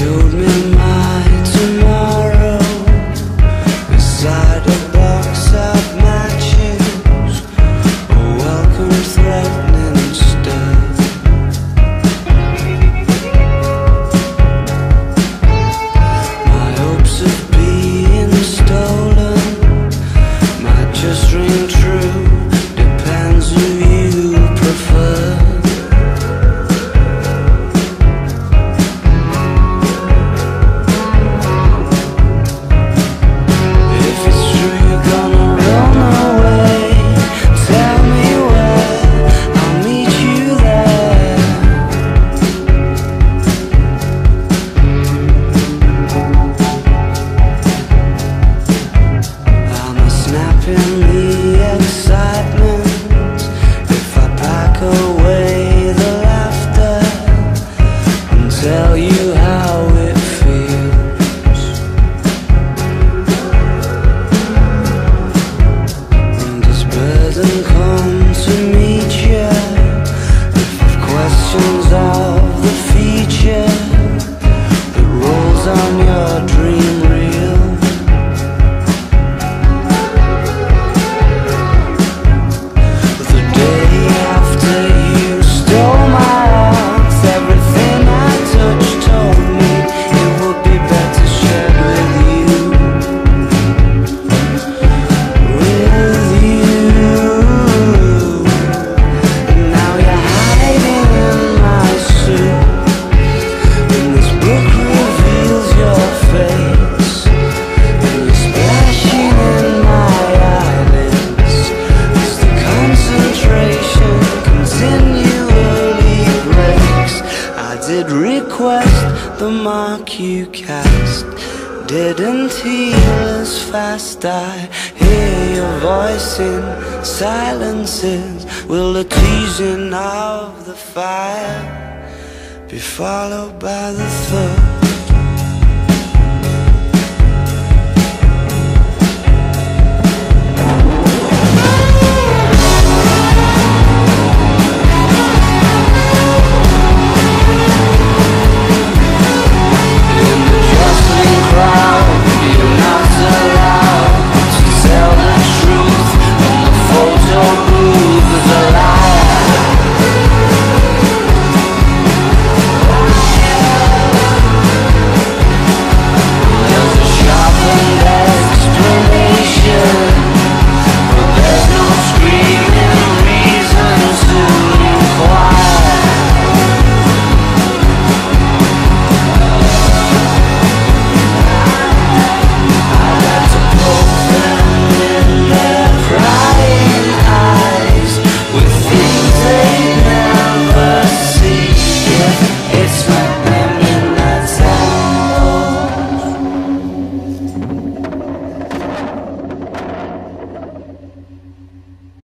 killed me. mark you cast. Didn't heal as fast I hear your voice in silences. Will the teasing of the fire Be followed by the thirst?